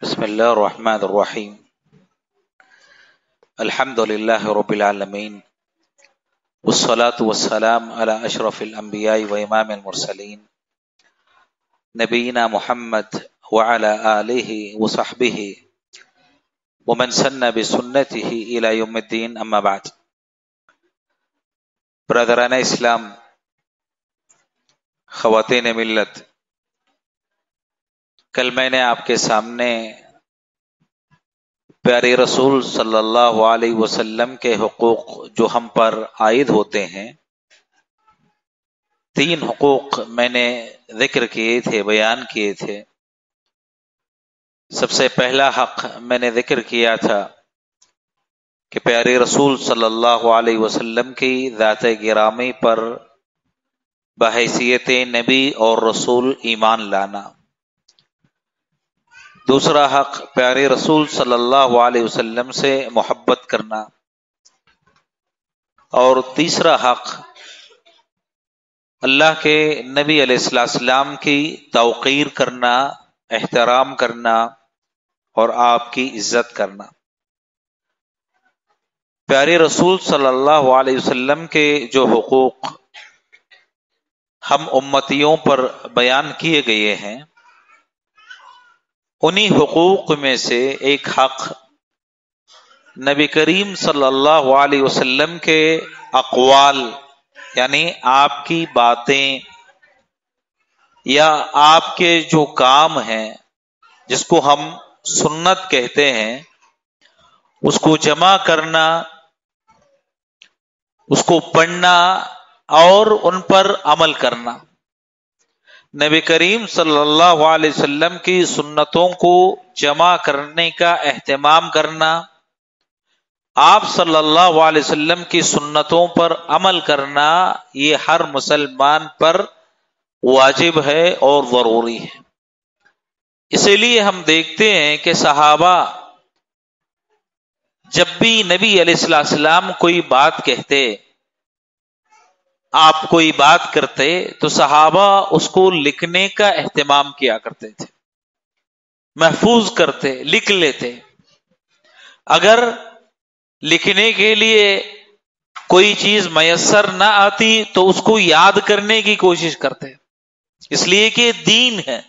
بسم الله الرحمن الرحيم. الحمد لله رب العالمين والصلاة والسلام على أشرف الأنبياء وإمام المرسلين نبينا محمد وعلى آله وصحبه ومن سن بسنته إلى يوم الدين أما بعد. برادران إسلام خواتین ملت کل میں نے آپ کے سامنے پیارے رسول صلی اللہ علیہ وسلم کے حقوق جو ہم پر عائد ہوتے ہیں، تین حقوق میں نے ذکر کیے تھے، بیان کیے تھے۔ سب سے پہلا حق میں نے ذکر کیا تھا کہ پیارے رسول صلی اللہ علیہ وسلم کی ذات گرامی پر بحیثیت نبی اور رسول ایمان لانا۔ دوسرا حق پیارے رسول صلی اللہ علیہ وسلم سے محبت کرنا۔ اور تیسرا حق اللہ کے نبی علیہ السلام کی توقیر کرنا، احترام کرنا اور آپ کی عزت کرنا۔ پیارے رسول صلی اللہ علیہ وسلم کے جو حقوق ہم امتیوں پر بیان کیے گئے ہیں انہی حقوق میں سے ایک حق نبی کریم صلی اللہ علیہ وسلم کے اقوال یعنی آپ کی باتیں یا آپ کے جو کام ہیں، جس کو ہم سنت کہتے ہیں، اس کو جمع کرنا، اس کو پڑھنا اور ان پر عمل کرنا۔ نبی کریم صلی اللہ علیہ وسلم کی سنتوں کو جمع کرنے کا اہتمام کرنا، آپ صلی اللہ علیہ وسلم کی سنتوں پر عمل کرنا، یہ ہر مسلمان پر واجب ہے اور ضروری ہے۔ اسی لیے ہم دیکھتے ہیں کہ صحابہ جب بھی نبی علیہ السلام کوئی بات کہتے آپ کوئی بات کرتے تو صحابہ اس کو لکھنے کا اہتمام کیا کرتے تھے، محفوظ کرتے، لکھ لیتے۔ اگر لکھنے کے لیے کوئی چیز میسر نہ آتی تو اس کو یاد کرنے کی کوشش کرتے۔ اس لیے کہ دین ہے،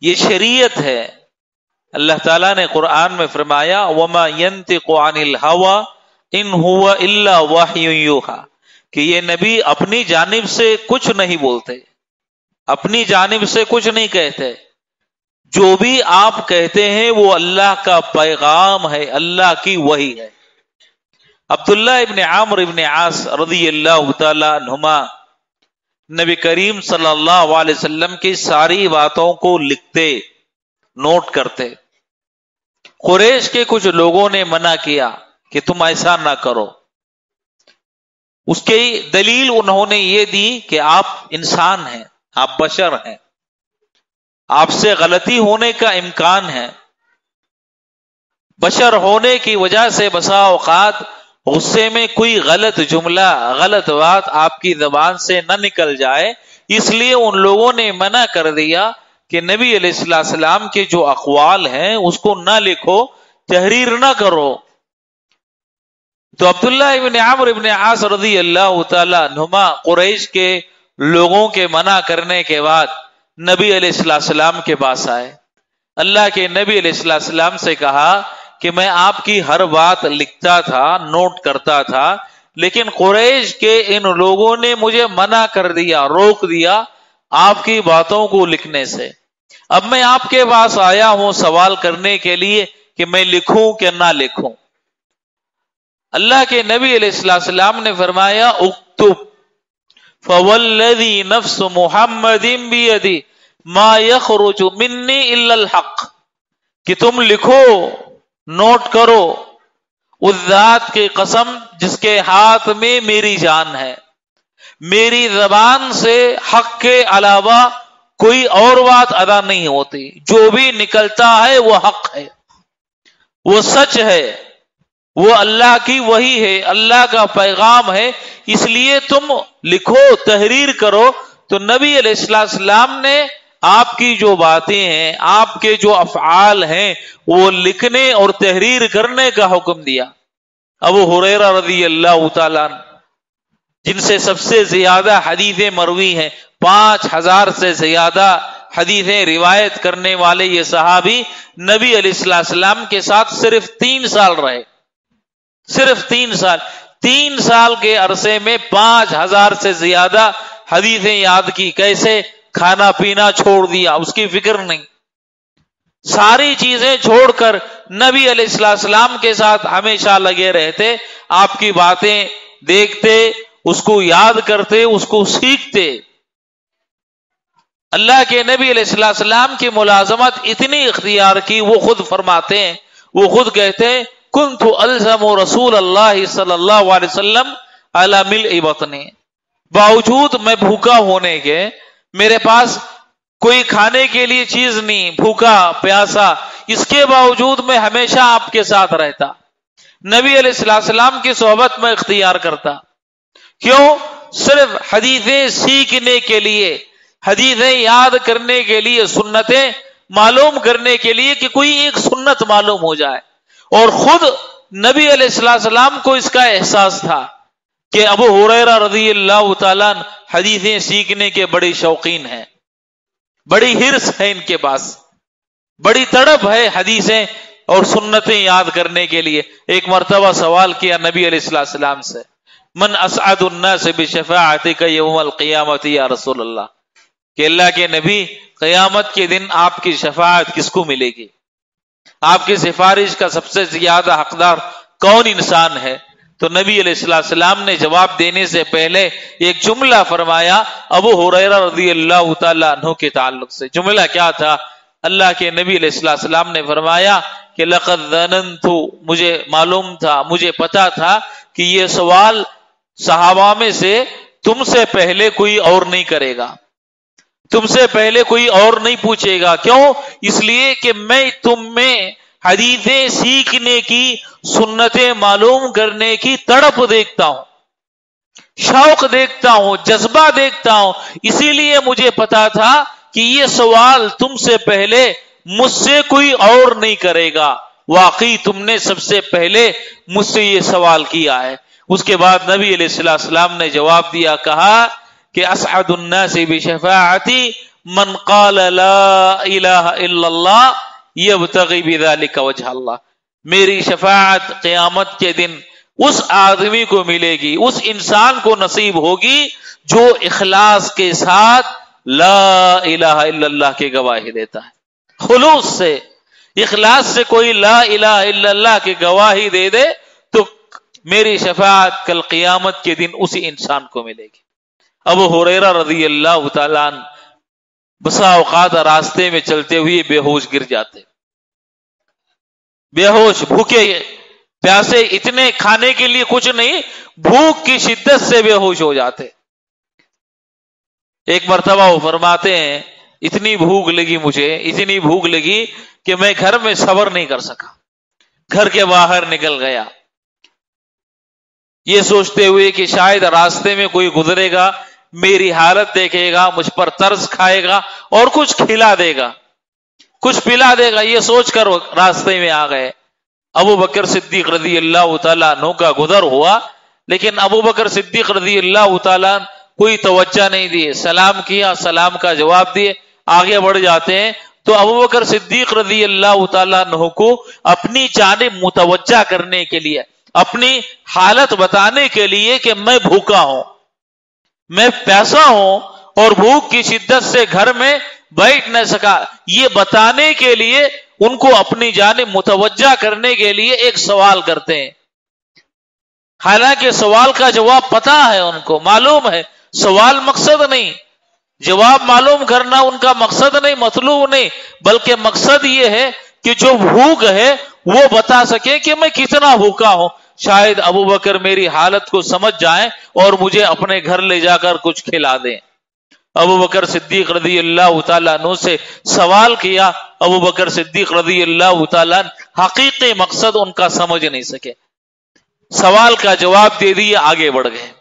یہ شریعت ہے۔ اللہ تعالیٰ نے قرآن میں فرمایا، وما عن الحوا ان ہوا اللہ واہ کہ یہ نبی اپنی جانب سے کچھ نہیں بولتے، اپنی جانب سے کچھ نہیں کہتے۔ جو بھی آپ کہتے ہیں، وہ اللہ کا پیغام ہے، اللہ کی وہی ہے۔ عبداللہ ابن عامر ابن عاص رضی اللہ تعالی نما نبی کریم صلی اللہ علیہ وسلم کی ساری باتوں کو لکھتے، نوٹ کرتے۔ قریش کے کچھ لوگوں نے منع کیا کہ تم ایسا نہ کرو۔ اس کی دلیل انہوں نے یہ دی کہ آپ انسان ہیں، آپ بشر ہیں۔ آپ سے غلطی ہونے کا امکان ہے۔ بشر ہونے کی وجہ سے بسا اوقات غصے میں کوئی غلط جملہ، غلط بات آپ کی زبان سے نہ نکل جائے۔ اس لیے ان لوگوں نے منع کر دیا کہ نبی علیہ السلام کے جو اقوال ہیں، اس کو نہ لکھو، تحریر نہ کرو۔ تو عبداللہ ابن عامر ابن عاص رضی اللہ تعالی نما قریش کے لوگوں کے منع کرنے کے بعد نبی علیہ السلام کے پاس آئے۔ اللہ کے نبی علیہ السلام سے کہا کہ میں آپ کی ہر بات لکھتا تھا، نوٹ کرتا تھا، لیکن قریش کے ان لوگوں نے مجھے منع کر دیا، روک دیا آپ کی باتوں کو لکھنے سے۔ اب میں آپ کے پاس آیا ہوں سوال کرنے کے لیے کہ میں لکھوں کہ نہ لکھوں۔ اللہ کے نبی علیہ السلام نے فرمایا، اکتب۔ فوالذی نفس محمد بیدی ما یخرج منی الا الحق۔ کہ تم لکھو، نوٹ کرو، اس ذات کی قسم جس کے ہاتھ میں میری جان ہے۔ میری زبان سے حق کے علاوہ کوئی اور بات ادا نہیں ہوتی۔ جو بھی نکلتا ہے وہ حق ہے۔ وہ سچ ہے۔ وہ اللہ کی وہی ہے، اللہ کا پیغام ہے، اس لیے تم لکھو، تحریر کرو۔ تو نبی علیہ السلام نے آپ کی جو باتیں ہیں، آپ کے جو افعال ہیں، وہ لکھنے اور تحریر کرنے کا حکم دیا۔ ابو حریرہ رضی اللہ تعالیٰ جن سے سب سے زیادہ حدیثیں مروی ہیں، پانچ ہزار سے زیادہ حدیثیں روایت کرنے والے یہ صحابی نبی علیہ السلام کے ساتھ صرف تین سال رہے۔ صرف تین سال۔ تین سال کے عرصے میں پانچ ہزار سے زیادہ حدیثیں یاد کی۔ کیسے؟ کھانا پینا چھوڑ دیا، اس کی فکر نہیں۔ ساری چیزیں چھوڑ کر نبی علیہ السلام کے ساتھ ہمیشہ لگے رہتے، آپ کی باتیں دیکھتے، اس کو یاد کرتے، اس کو سیکھتے۔ اللہ کے نبی علیہ السلام کی ملازمت اتنی اختیار کی، وہ خود فرماتے ہیں، وہ خود کہتے ہیں کن تو الزم رسول اللہ صلی اللہ علیہ وسلم مل بطنی باوجود میں بھوکا ہونے کے، میرے پاس کوئی کھانے کے لیے چیز نہیں، بھوکا، پیاسا، اس کے باوجود میں ہمیشہ آپ کے ساتھ رہتا۔ نبی علیہ السلام کی صحبت میں اختیار کرتا۔ کیوں؟ صرف حدیثیں سیکھنے کے لیے، حدیثیں یاد کرنے کے لیے، سنتیں معلوم کرنے کے لیے کہ کوئی ایک سنت معلوم ہو جائے۔ اور خود نبی علیہ السلام کو اس کا احساس تھا کہ ابو حریرہ رضی اللہ تعالیٰ حدیثیں سیکھنے کے بڑی شوقین ہیں۔ بڑی ہرس ہے ان کے پاس۔ بڑی تڑپ ہے حدیثیں اور سنتیں یاد کرنے کے لیے۔ ایک مرتبہ سوال کیا نبی علیہ السلام سے۔ من اسعد الناس بشفاعتك يوم القیامت یا رسول اللہ؟ کہ اللہ کے نبی قیامت کے دن آپ کی شفاعت کس کو ملے گی؟ آپ کی سفارش کا سب سے زیادہ حقدار کون انسان ہے؟ تو نبی علیہ السلام نے جواب دینے سے پہلے ایک جملہ فرمایا، ابو حریرہ رضی اللہ تعالیٰ عنہ کے تعلق سے۔ جملہ کیا تھا؟ اللہ کے نبی علیہ السلام نے فرمایا کہ لقد ظننت، مجھے معلوم تھا، مجھے پتا تھا کہ یہ سوال صحابہ میں سے تم سے پہلے کوئی اور نہیں کرے گا۔ تم سے پہلے کوئی اور نہیں پوچھے گا۔ کیوں؟ اس لیے کہ میں تم میں حدیثیں سیکھنے کی، سنتیں معلوم کرنے کی تڑپ دیکھتا ہوں۔ شوق دیکھتا ہوں، جذبہ دیکھتا ہوں۔ اسی لیے مجھے پتا تھا کہ یہ سوال تم سے پہلے مجھ سے کوئی اور نہیں کرے گا۔ واقعی تم نے سب سے پہلے مجھ سے یہ سوال کیا ہے۔ اس کے بعد نبی علیہ السلام نے جواب دیا، کہا کہ اسعد الناس بشفاعتی من قال لا الہ الا اللہ یبتغی بذالک وجہ اللہ۔ میری شفاعت قیامت کے دن اس آدمی کو ملے گی، اس انسان کو نصیب ہوگی جو اخلاص کے ساتھ لا الہ الا اللہ کی گواہی دیتا ہے۔ خلوص سے، اخلاص سے کوئی لا الہ الا اللہ کی گواہی دے دے تو میری شفاعت کل قیامت کے دن اسی انسان کو ملے گی۔ ابو حریرہ رضی اللہ تعالیٰ بسا اوقات راستے میں چلتے ہوئے بے ہوش گر جاتے بے ہوش، بھوکے، پیاسے، اتنے کھانے کے لیے کچھ نہیں، بھوک کی شدت سے بے ہوش ہو جاتے ایک مرتبہ وہ فرماتے ہیں، اتنی بھوک لگی مجھے، اتنی بھوک لگی کہ میں گھر میں صبر نہیں کر سکا۔ گھر کے باہر نکل گیا۔ یہ سوچتے ہوئے کہ شاید راستے میں کوئی گزرے گا میری حالت دیکھے گا، مجھ پر طرز کھائے گا اور کچھ کھلا دے گا۔ کچھ پلا دے گا، یہ سوچ کر راستے میں آ گئے۔ ابو بکر صدیق رضی اللہ تعالیٰ نو کا گزر ہوا، لیکن ابو بکر صدیق رضی اللہ تعالیٰ کوئی توجہ نہیں دیے۔ سلام کیا، سلام کا جواب دیے۔ آگے بڑھ جاتے ہیں۔ تو ابو بکر صدیق رضی اللہ تعالیٰ نو کو اپنی جانب متوجہ کرنے کے لیے، اپنی حالت بتانے کے لیے کہ میں بھوکا ہوں۔ میں پیسہ ہوں اور بھوک کی شدت سے گھر میں بیٹھ نہ سکا۔ یہ بتانے کے لیے ان کو اپنی جانب متوجہ کرنے کے لیے ایک سوال کرتے ہیں۔ حالانکہ سوال کا جواب پتا ہے ان کو، معلوم ہے۔ سوال مقصد نہیں۔ جواب معلوم کرنا ان کا مقصد نہیں، مطلوب نہیں۔ بلکہ مقصد یہ ہے کہ جو بھوک ہے وہ بتا سکے کہ میں کتنا بھوکا ہوں۔ شاید ابو بکر میری حالت کو سمجھ جائیں اور مجھے اپنے گھر لے جا کر کچھ کھلا دیں۔ ابو بکر صدیق رضی اللہ تعالیٰ عنہ سے سوال کیا۔ ابو بکر صدیق رضی اللہ تعالیٰ حقیقی مقصد ان کا سمجھ نہیں سکے۔ سوال کا جواب دے دیے، آگے بڑھ گئے۔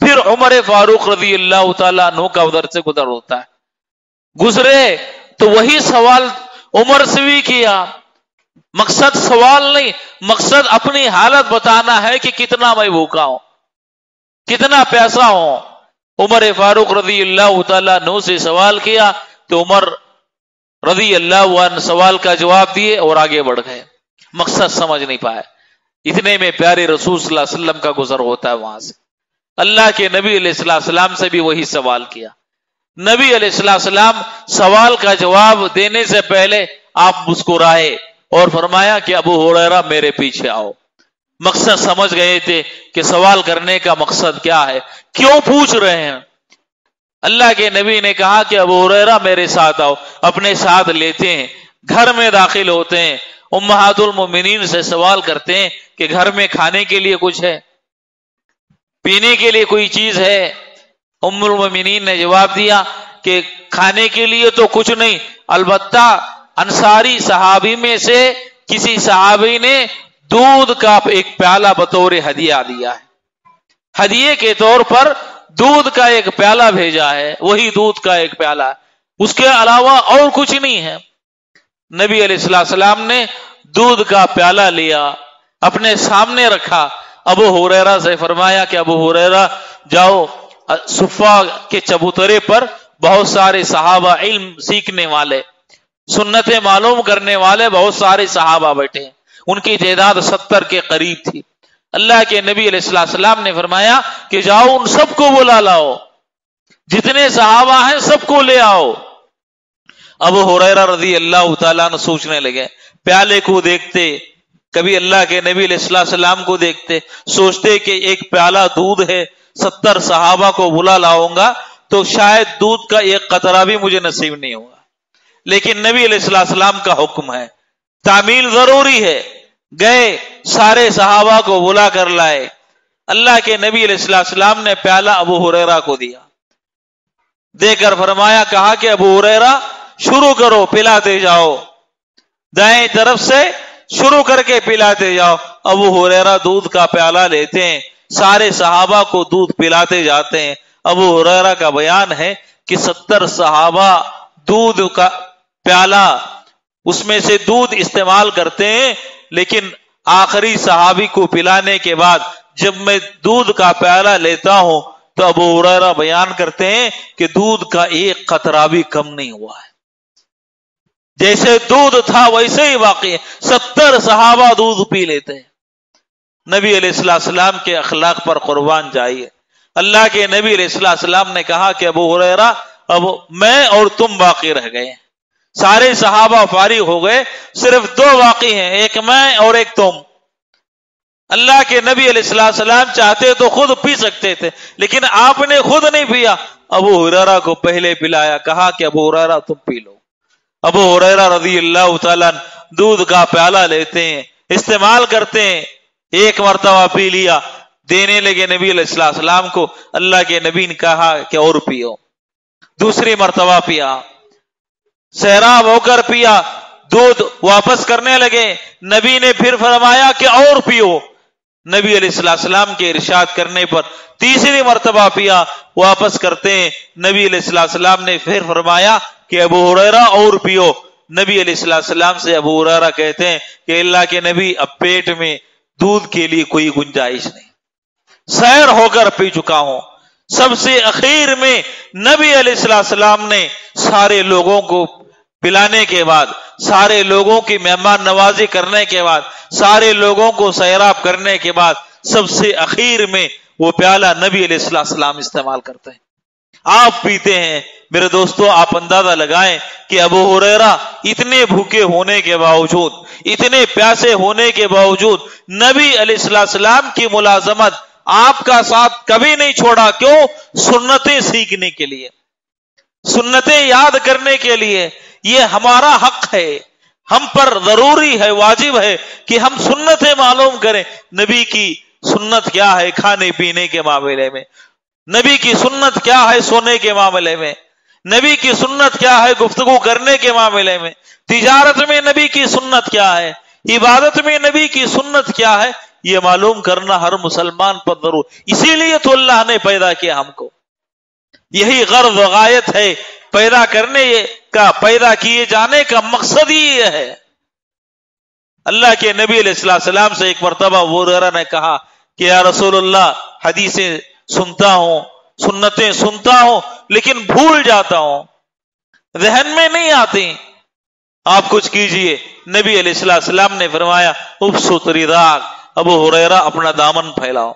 پھر عمر فاروق رضی اللہ تعالیٰ عنہ کا ادھر سے گزر ہوتا ہے۔ گزرے تو وہی سوال عمر سے بھی کیا۔ مقصد سوال نہیں، مقصد اپنی حالت بتانا ہے کہ کتنا میں بھوکا ہوں، کتنا پیسہ ہوں۔ عمر فاروق رضی اللہ تعالیٰ نو سے سوال کیا تو عمر رضی اللہ عنہ سوال کا جواب دیے اور آگے بڑھ گئے۔ مقصد سمجھ نہیں پائے۔ اتنے میں پیارے رسول صلی اللہ علیہ وسلم کا گزر ہوتا ہے وہاں سے۔ اللہ کے نبی علیہ السلام سے بھی وہی سوال کیا۔ نبی علیہ السلام سوال کا جواب دینے سے پہلے آپ مسکرائے۔ اور فرمایا کہ ابو ہو میرے پیچھے آؤ۔ مقصد سمجھ گئے تھے کہ سوال کرنے کا مقصد کیا ہے۔ کیوں پوچھ رہے ہیں؟ اللہ کے نبی نے کہا کہ ابو ریرا میرے ساتھ آؤ۔ اپنے ساتھ لیتے ہیں۔ گھر میں داخل ہوتے ہیں۔ امہات المومنین سے سوال کرتے ہیں کہ گھر میں کھانے کے لیے کچھ ہے۔ پینے کے لیے کوئی چیز ہے؟ ام المومنین نے جواب دیا کہ کھانے کے لیے تو کچھ نہیں، البتہ انصاری صحابی میں سے کسی صحابی نے دودھ کا ایک پیالہ بطور ہدیہ دیا ہے۔ ہدیے کے طور پر دودھ کا ایک پیالہ بھیجا ہے، وہی دودھ کا ایک پیالہ۔ اس کے علاوہ اور کچھ نہیں ہے۔ نبی علیہ السلام نے دودھ کا پیالہ لیا، اپنے سامنے رکھا۔ ابو ہریرا سے فرمایا کہ ابو ہریرا جاؤ، صفا کے چبوترے پر بہت سارے صحابہ علم سیکھنے والے۔ سنتیں معلوم کرنے والے بہت سارے صحابہ بیٹھے ہیں۔ ان کی تعداد ستر کے قریب تھی۔ اللہ کے نبی علیہ السلام نے فرمایا کہ جاؤ، ان سب کو بلا لاؤ۔ جتنے صحابہ ہیں، سب کو لے آؤ۔ اب حریرہ رضی اللہ تعالیٰ نے سوچنے لگے۔ پیالے کو دیکھتے، کبھی اللہ کے نبی علیہ السلام کو دیکھتے، سوچتے کہ ایک پیالہ دودھ ہے، ستر صحابہ کو بلا لاؤں گا تو شاید دودھ کا ایک قطرہ بھی مجھے نصیب نہیں ہوگا۔ لیکن نبی علیہ السلام کا حکم ہے۔ تعمیل ضروری ہے۔ گئے سارے صحابہ کو بلا کر لائے۔ اللہ کے نبی علیہ السلام نے پیالہ ابو ہریرا کو دیا۔ دے کر فرمایا، کہا کہ ابو ہریرا شروع کرو، پلاتے جاؤ۔ دائیں طرف سے شروع کر کے پلاتے جاؤ۔ ابو ہریرا دودھ کا پیالہ لیتے ہیں۔ سارے صحابہ کو دودھ پلاتے جاتے ہیں۔ ابو ہریرا کا بیان ہے کہ ستر صحابہ دودھ کا پیالہ، اس میں سے دودھ استعمال کرتے ہیں، لیکن آخری صحابی کو پلانے کے بعد جب میں دودھ کا پیالہ لیتا ہوں، تو ابو ابرا بیان کرتے ہیں کہ دودھ کا ایک قطرہ بھی کم نہیں ہوا ہے۔ جیسے دودھ تھا، ویسے ہی واقعی ستر صحابہ دودھ پی لیتے ہیں۔ نبی علیہ السلام کے اخلاق پر قربان جائیے۔ اللہ کے نبی علیہ السلام نے کہا کہ ابو ہریرا اب میں اور تم باقی رہ گئے سارے صحابہ فارغ ہو گئے، صرف دو واقعی ہیں، ایک میں اور ایک تم۔ اللہ کے نبی علیہ السلام چاہتے تو خود پی سکتے تھے، لیکن آپ نے خود نہیں پیا۔ ابو ہرارا کو پہلے پلایا، کہا کہ ابو ہرارا تم پی لو۔ ابو ہریرا رضی اللہ تعالیٰ دودھ کا پیالہ لیتے ہیں، استعمال کرتے ہیں۔ ایک مرتبہ پی لیا، دینے لگے نبی علیہ السلام کو۔ اللہ کے نبی نے کہا کہ اور پیو۔ دوسری مرتبہ پیا۔ سیراب ہو کر پیا، دودھ واپس کرنے لگے۔ نبی نے پھر فرمایا کہ اور پیو۔ نبی علیہ السلام کے ارشاد کرنے پر تیسری مرتبہ پیا، واپس کرتے ہیں۔ نبی علیہ السلام نے پھر فرمایا کہ ابو ہریرا اور پیو۔ نبی علیہ السلام سے ابو ہریرا کہتے ہیں کہ اللہ کے نبی اب پیٹ میں دودھ کے لیے کوئی گنجائش نہیں۔ سیر ہو کر پی چکا ہوں۔ سب سے اخیر میں نبی علیہ السلام نے سارے لوگوں کو پلانے کے بعد، سارے لوگوں کی مہمان نوازی کرنے کے بعد، سارے لوگوں کو سیراب کرنے کے بعد، سب سے اخیر میں وہ پیالہ نبی علیہ السلام استعمال کرتے ہیں۔ آپ پیتے ہیں، میرے دوستو، آپ اندازہ لگائیں کہ ابو ہریرا اتنے بھوکے ہونے کے باوجود، اتنے پیاسے ہونے کے باوجود نبی علیہ السلام کی ملازمت آپ کا ساتھ کبھی نہیں چھوڑا۔ کیوں؟ سنتیں سیکھنے کے لیے۔ سنتیں یاد کرنے کے لیے۔ یہ ہمارا حق ہے، ہم پر ضروری ہے، واجب ہے کہ ہم سنتیں معلوم کریں۔ نبی کی سنت کیا ہے کھانے پینے کے معاملے میں؟ نبی کی سنت کیا ہے سونے کے معاملے میں؟ نبی کی سنت کیا ہے گفتگو کرنے کے معاملے میں؟ تجارت میں نبی کی سنت کیا ہے؟ عبادت میں نبی کی سنت کیا ہے؟ یہ معلوم کرنا ہر مسلمان پر ضرور۔ اسی لیے تو اللہ نے پیدا کیا ہم کو۔ یہی غرض غایت ہے پیدا کرنے کا، پیدا کیے جانے کا مقصد ہی یہ ہے۔ اللہ کے نبی علیہ السلام سے ایک مرتبہ وہ نے کہا کہ یا رسول اللہ، حدیثیں سنتا ہوں، سنتیں سنتا ہوں، لیکن بھول جاتا ہوں۔ ذہن میں نہیں آتی۔ آپ کچھ کیجیے۔ نبی علیہ السلام نے فرمایا اف ستری راگ ابو حریرا اپنا دامن پھیلاؤ۔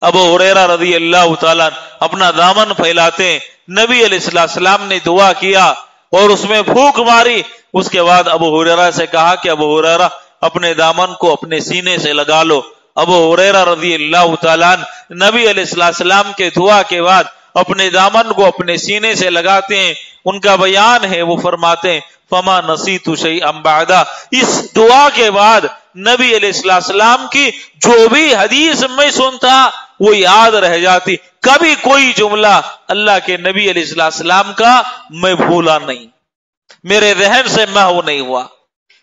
ابو حریرا رضی اللہ تعالیٰ اپنا دامن پھیلاتے نبی علیہ السلام نے دعا کیا اور اس میں پھوک ماری۔ اس کے بعد ابو حریرا سے کہا کہ ابو حریرا اپنے دامن کو اپنے سینے سے لگا لو۔ ابو حریرا رضی اللہ تعالیٰ نبی علیہ السلام کے دعا کے بعد اپنے دامن کو اپنے سینے سے لگاتے ہیں۔ ان کا بیان ہے، وہ فرماتے ہیں، فما نسی تشئی امبادا اس دعا کے بعد نبی علیہ السلام کی جو بھی حدیث میں سنتا وہ یاد رہ جاتی کبھی کوئی جملہ اللہ کے نبی علیہ السلام کا میں بھولا نہیں میرے ذہن سے محو نہیں ہوا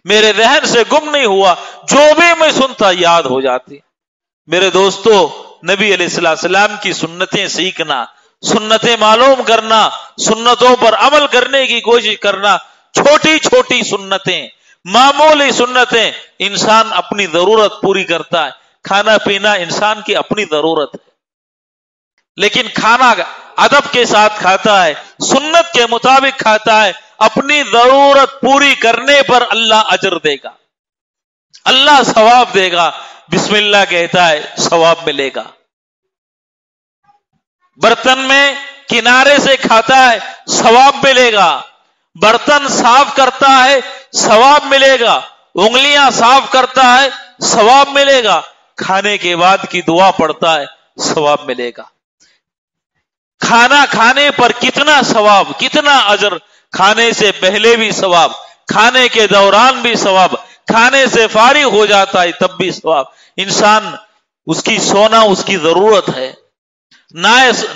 میرے ذہن سے گم نہیں ہوا جو بھی میں سنتا یاد ہو جاتی میرے دوستو نبی علیہ السلام کی سنتیں سیکھنا سنتیں معلوم کرنا سنتوں پر عمل کرنے کی کوشش کرنا چھوٹی چھوٹی سنتیں معمولی سنتیں انسان اپنی ضرورت پوری کرتا ہے کھانا پینا انسان کی اپنی ضرورت ہے۔ لیکن کھانا ادب کے ساتھ کھاتا ہے، سنت کے مطابق کھاتا ہے، اپنی ضرورت پوری کرنے پر اللہ اجر دے گا۔ اللہ ثواب دے گا۔ بسم اللہ کہتا ہے، ثواب ملے گا۔ برتن میں کنارے سے کھاتا ہے، ثواب ملے گا۔ برتن صاف کرتا ہے، ثواب ملے گا۔ انگلیاں صاف کرتا ہے، ثواب ملے گا۔ کھانے کے بعد کی دعا پڑتا ہے، ثواب ملے گا۔ کھانا کھانے پر کتنا ثواب، کتنا اجر، کھانے سے پہلے بھی ثواب، کھانے کے دوران بھی ثواب، کھانے سے فارغ ہو جاتا ہے تب بھی ثواب۔ انسان، اس کی سونا، اس کی ضرورت ہے۔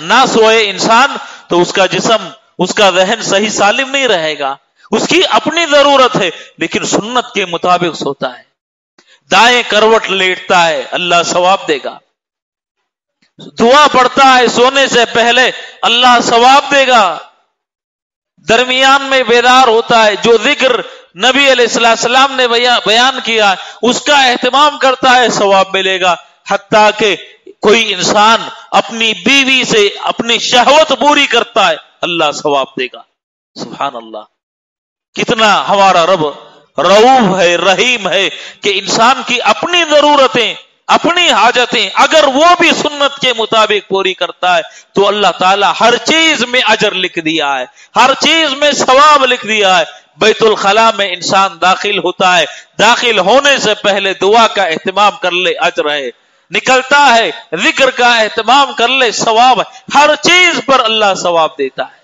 نہ سوئے انسان تو اس کا جسم، اس کا ذہن صحیح سالم نہیں رہے گا۔ اس کی اپنی ضرورت ہے، لیکن سنت کے مطابق سوتا ہے۔ دائیں کروٹ لیٹتا ہے، اللہ ثواب دے گا۔ دعا پڑتا ہے سونے سے پہلے، اللہ ثواب دے گا۔ درمیان میں بیدار ہوتا ہے، جو ذکر نبی علیہ السلام نے بیان کیا، اس کا اہتمام کرتا ہے، ثواب ملے گا۔ حتیٰ کہ کوئی انسان اپنی بیوی سے اپنی شہوت پوری کرتا ہے، اللہ ثواب دے گا۔ سبحان اللہ۔ کتنا ہمارا رب روب ہے، رحیم ہے کہ انسان کی اپنی ضرورتیں، اپنی حاجتیں اگر وہ بھی سنت کے مطابق پوری کرتا ہے تو اللہ تعالیٰ ہر چیز میں اجر لکھ دیا ہے، ہر چیز میں ثواب لکھ دیا ہے۔ بیت الخلاء میں انسان داخل ہوتا ہے، داخل ہونے سے پہلے دعا کا اہتمام کر لے، اجر ہے۔ نکلتا ہے، ذکر کا اہتمام کر لے، ثواب ہر چیز پر اللہ ثواب دیتا ہے۔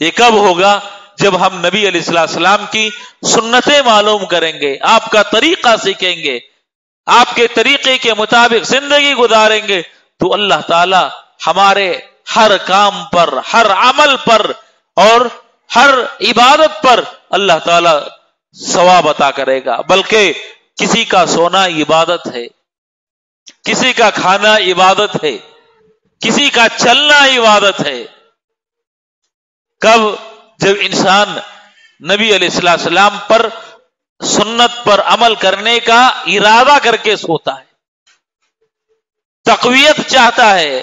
یہ کب ہوگا؟ جب ہم نبی علیہ السلام کی سنتیں معلوم کریں گے، آپ کا طریقہ سیکھیں گے، آپ کے طریقے کے مطابق زندگی گزاریں گے، تو اللہ تعالی ہمارے ہر کام پر، ہر عمل پر اور ہر عبادت پر اللہ تعالی ثواب عطا کرے گا۔ بلکہ کسی کا سونا عبادت ہے، کسی کا کھانا عبادت ہے، کسی کا چلنا عبادت ہے۔ کب جب انسان نبی علیہ السلام پر سنت پر عمل کرنے کا ارادہ کر کے سوتا ہے، تقویت چاہتا ہے،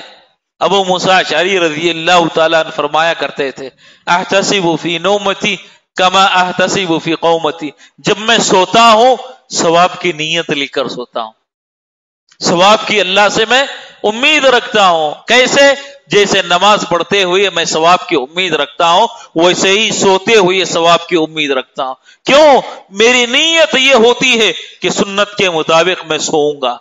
ابو مسا شری رضی اللہ تعالیٰ نے فرمایا کرتے تھے احتسب فی نومتی کما احتسب فی قومتی، جب میں سوتا ہوں، ثواب کی نیت لکھ کر سوتا ہوں۔ ثواب کی اللہ سے میں امید رکھتا ہوں۔ کیسے؟ جیسے نماز پڑھتے ہوئے میں ثواب کی امید رکھتا ہوں، ویسے ہی سوتے ہوئے ثواب کی امید رکھتا ہوں۔ کیوں؟ میری نیت یہ ہوتی ہے کہ سنت کے مطابق میں سوؤں گا۔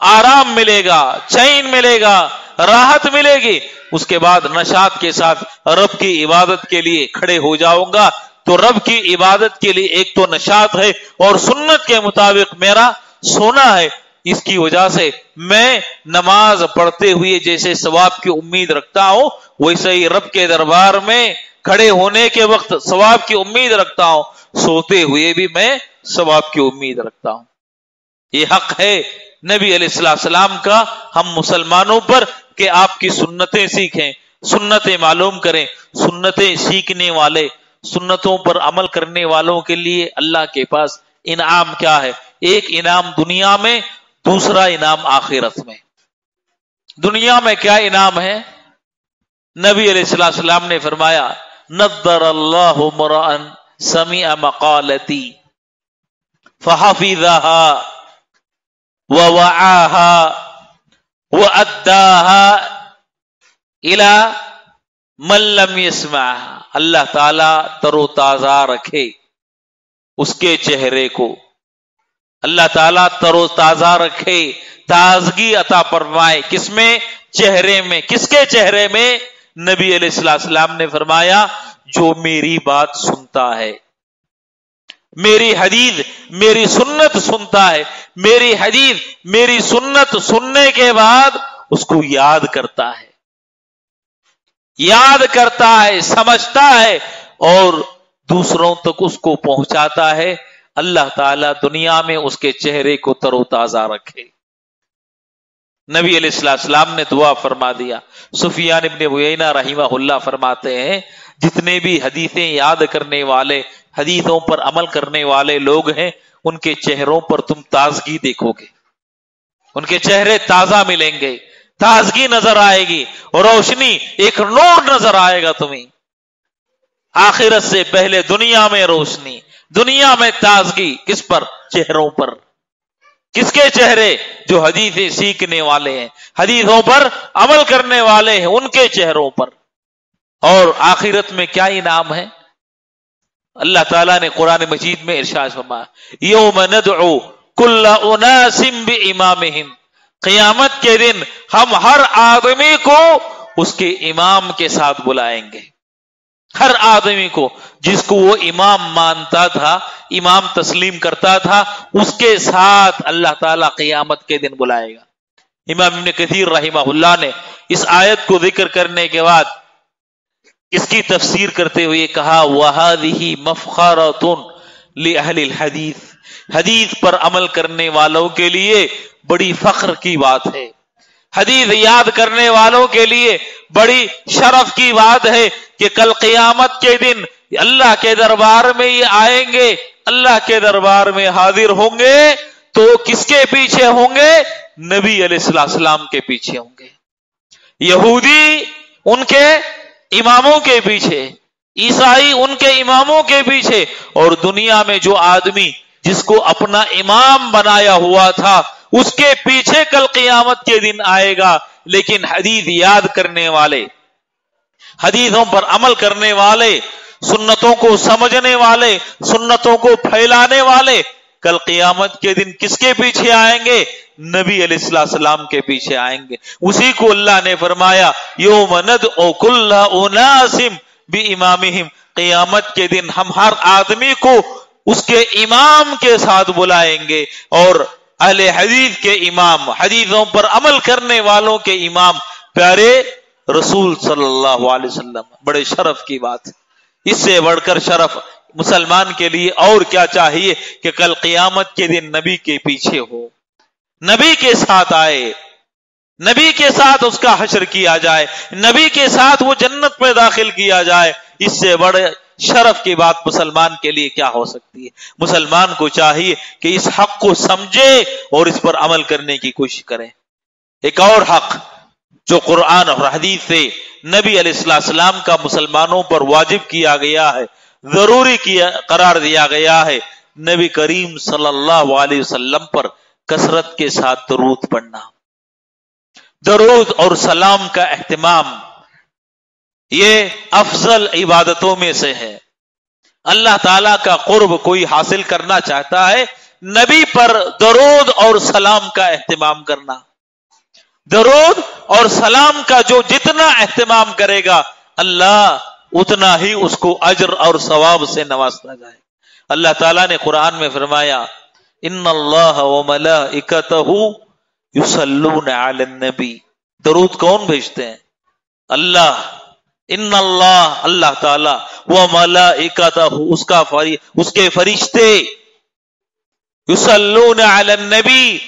آرام ملے گا، چین ملے گا، راحت ملے گی۔ اس کے بعد نشات کے ساتھ رب کی عبادت کے لیے کھڑے ہو جاؤں گا۔ تو رب کی عبادت کے لیے ایک تو نشات ہے اور سنت کے مطابق میرا سونا ہے۔ اس کی وجہ سے میں نماز پڑھتے ہوئے جیسے ثواب کی امید رکھتا ہوں، ویسے ہی رب کے دربار میں کھڑے ہونے کے وقت ثواب کی امید رکھتا ہوں، سوتے ہوئے بھی میں ثواب کی امید رکھتا ہوں۔ یہ حق ہے نبی علیہ السلام کا، ہم مسلمانوں پر کہ آپ کی سنتیں سیکھیں، سنتیں معلوم کریں، سنتیں سیکھنے والے، سنتوں پر عمل کرنے والوں کے لیے اللہ کے پاس انعام کیا ہے۔ ایک انعام دنیا میں دوسرا انعام آخرت میں۔ دنیا میں کیا انعام ہے نبی علیہ السلام نے فرمایا، ندر اللہ مران سمع مقالتی فحفظها ووعاها وأداها إلى من لم يسمعها۔ اللہ تعالی تر و تازہ رکھے اس کے چہرے کو۔ اللہ تعالیٰ تر و تازہ رکھے، تازگی عطا فرمائے۔ کس میں؟ چہرے میں۔ کس کے چہرے میں؟ نبی علیہ السلام نے فرمایا، جو میری بات سنتا ہے، میری حدیث میری سنت سنتا ہے، میری حدیث میری سنت سننے کے بعد اس کو یاد کرتا ہے۔ یاد کرتا ہے، سمجھتا ہے اور دوسروں تک اس کو پہنچاتا ہے۔ اللہ تعالی دنیا میں اس کے چہرے کو تر و تازہ رکھے۔ نبی علیہ السلام نے دعا فرما دیا۔ سفیان ابن وینا رحمہ اللہ فرماتے ہیں، جتنے بھی حدیثیں یاد کرنے والے، حدیثوں پر عمل کرنے والے لوگ ہیں، ان کے چہروں پر تم تازگی دیکھو گے۔ ان کے چہرے تازہ ملیں گے۔ تازگی نظر آئے گی، روشنی، ایک نور نظر آئے گا تمہیں۔ آخرت سے پہلے دنیا میں روشنی، دنیا میں تازگی، کس پر؟ چہروں پر۔ کس کے چہرے؟ جو حدیثیں سیکھنے والے ہیں۔ حدیثوں پر عمل کرنے والے ہیں، ان کے چہروں پر۔ اور آخرت میں کیا انعام ہے؟ اللہ تعالیٰ نے قرآن مجید میں ارشاد فرما یوم ندعو کل اناسم بامامہم۔ قیامت کے دن ہم ہر آدمی کو اس کے امام کے ساتھ بلائیں گے۔ ہر آدمی کو جس کو وہ امام مانتا تھا، امام تسلیم کرتا تھا، اس کے ساتھ اللہ تعالیٰ قیامت کے دن بلائے گا۔ امام ابن کثیر رحمہ اللہ نے اس آیت کو ذکر کرنے کے بعد اس کی تفسیر کرتے ہوئے کہا وہی مفخارتن لأہل الحدیث حدیث پر عمل کرنے والوں کے لیے بڑی فخر کی بات ہے۔ حدیث یاد کرنے والوں کے لیے بڑی شرف کی بات ہے کہ کل قیامت کے دن اللہ کے دربار میں یہ آئیں گے، اللہ کے دربار میں حاضر ہوں گے تو کس کے پیچھے ہوں گے؟ نبی علیہ السلام کے پیچھے ہوں گے۔ یہودی ان کے اماموں کے پیچھے، عیسائی ان کے اماموں کے پیچھے، اور دنیا میں جو آدمی جس کو اپنا امام بنایا ہوا تھا اس کے پیچھے کل قیامت کے دن آئے گا، لیکن حدیث یاد کرنے والے، حدیثوں پر عمل کرنے والے، سنتوں کو سمجھنے والے، سنتوں کو پھیلانے والے، کل قیامت کے دن کس کے پیچھے آئیں گے؟ نبی علیہ السلام کے پیچھے آئیں گے۔ اسی کو اللہ نے فرمایا، یوم ند او کل بھی امام قیامت کے دن ہم ہر آدمی کو اس کے امام کے ساتھ بلائیں گے اور اہل حدیث کے امام، حدیثوں پر عمل کرنے والوں کے امام، پیارے رسول صلی اللہ علیہ وسلم، بڑے شرف کی بات۔ اس سے بڑھ کر شرف، مسلمان کے لیے اور کیا چاہیے کہ کل قیامت کے دن نبی کے پیچھے ہو۔ نبی کے ساتھ آئے۔ نبی کے ساتھ اس کا حشر کیا جائے۔ نبی کے ساتھ وہ جنت میں داخل کیا جائے۔ اس سے بڑے شرف کی بات مسلمان کے لیے کیا ہو سکتی ہے؟ مسلمان کو چاہیے کہ اس حق کو سمجھے اور اس پر عمل کرنے کی کوشش کرے۔ ایک اور حق جو قرآن اور حدیث سے نبی علیہ السلام کا مسلمانوں پر واجب کیا گیا ہے، ضروری کیا، قرار دیا گیا ہے، نبی کریم صلی اللہ علیہ وسلم پر کثرت کے ساتھ درود پڑھنا۔ درود اور سلام کا اہتمام یہ افضل عبادتوں میں سے ہے۔ اللہ تعالی کا قرب کوئی حاصل کرنا چاہتا ہے، نبی پر درود اور سلام کا اہتمام کرنا۔ درود اور سلام کا جو جتنا اہتمام کرے گا، اللہ اتنا ہی اس کو اجر اور ثواب سے نوازتا جائے اللہ تعالیٰ نے قرآن میں فرمایا، ان اللہ یسلون علی النبی۔ درود کون بھیجتے ہیں؟ اللہ ان اللہ اللہ تعالی وہ ملا اس کا فری، اس کے فرشتے یسلون علی النبی،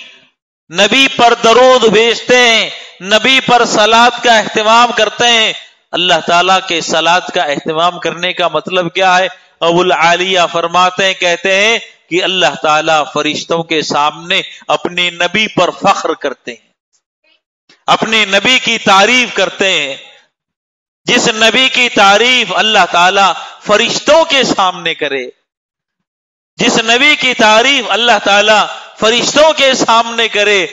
نبی پر درود بھیجتے ہیں، نبی پر سلاد کا اہتمام کرتے ہیں۔ اللہ تعالیٰ کے سلاد کا اہتمام کرنے کا مطلب کیا ہے؟ ابو العالیہ فرماتے ہیں، کہتے ہیں کہ اللہ تعالیٰ فرشتوں کے سامنے اپنے نبی پر فخر کرتے ہیں۔ اپنے نبی کی تعریف کرتے ہیں۔ جس نبی کی تعریف اللہ تعالیٰ فرشتوں کے سامنے کرے جس نبی کی تعریف اللہ تعالیٰ فرشتوں کے سامنے کرے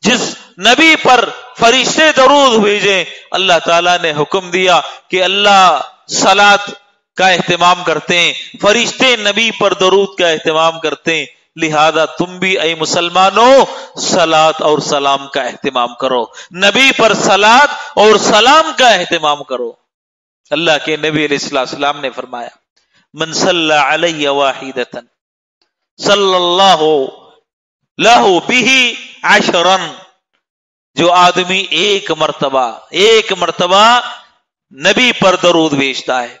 جس نبی پر فرشتے درود بھیجے اللہ تعالیٰ نے حکم دیا کہ اللہ سلاد کا اہتمام کرتے ہیں، فرشتے نبی پر درود کا اہتمام کرتے ہیں۔ لہذا تم بھی اے مسلمانوں سلاد اور سلام کا اہتمام کرو۔ نبی پر سلاد اور سلام کا اہتمام کرو۔ اللہ کے نبی علیہ السلام نے فرمایا، من صلی علیہ واحدتا صلی اللہ لہو بھی عشرن جو آدمی ایک مرتبہ ایک مرتبہ نبی پر درود بھیجتا ہے،